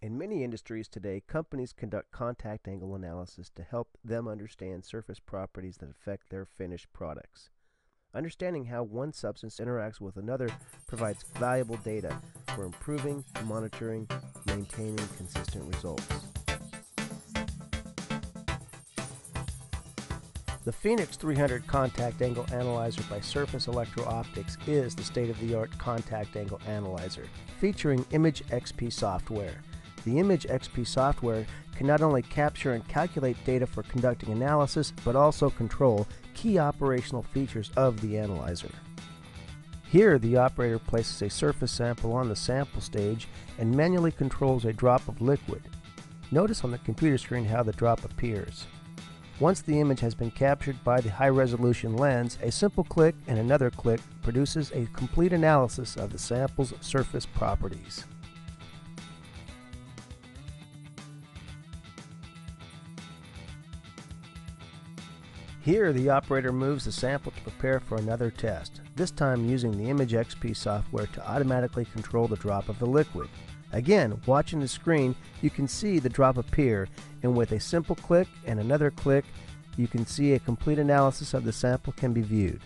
In many industries today, companies conduct contact angle analysis to help them understand surface properties that affect their finished products. Understanding how one substance interacts with another provides valuable data for improving, monitoring, maintaining consistent results. The Phoenix 300 Contact Angle Analyzer by Surface Electro Optics is the state-of-the-art contact angle analyzer featuring Image XP software. The Image XP software can not only capture and calculate data for conducting analysis, but also control key operational features of the analyzer. Here, the operator places a surface sample on the sample stage and manually controls a drop of liquid. Notice on the computer screen how the drop appears. Once the image has been captured by the high-resolution lens, a simple click and another click produces a complete analysis of the sample's surface properties. Here, the operator moves the sample to prepare for another test, this time using the Image XP software to automatically control the drop of the liquid. Again, watching the screen, you can see the drop appear, and with a simple click and another click, you can see a complete analysis of the sample can be viewed.